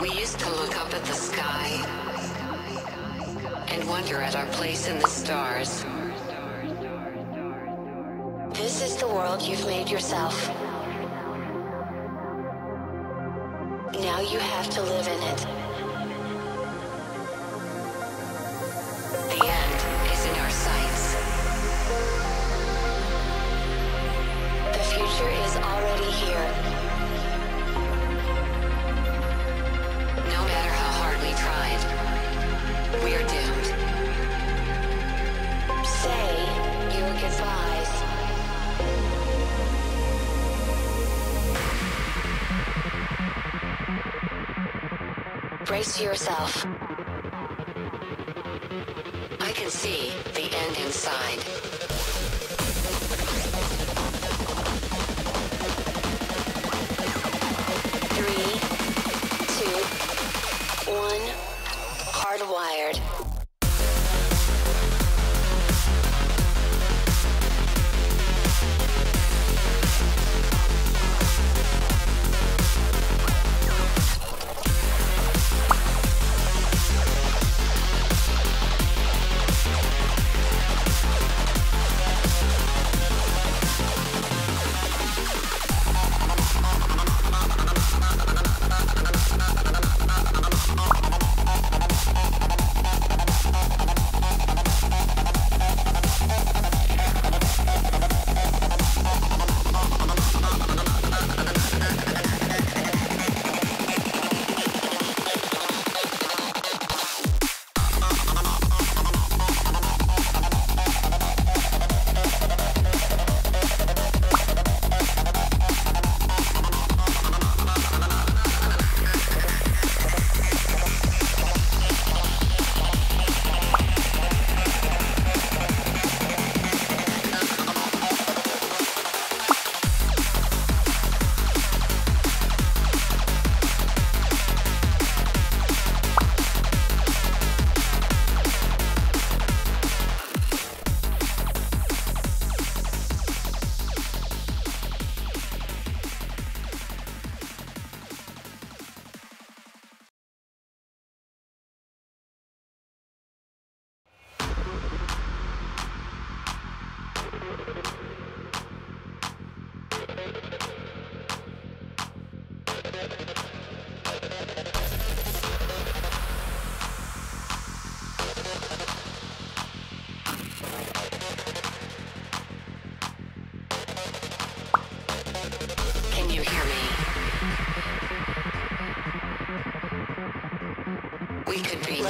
We used to look up at the sky and wonder at our place in the stars. This is the world you've made yourself. Now you have to live in it. The end is in our sights. The future is already here. Brace yourself. I can see the end inside.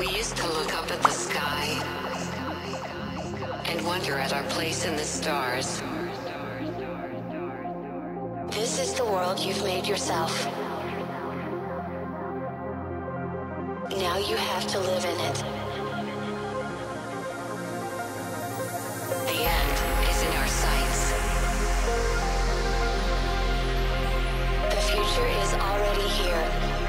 We used to look up at the sky and wonder at our place in the stars. This is the world you've made yourself. Now you have to live in it. The end is in our sights. The future is already here.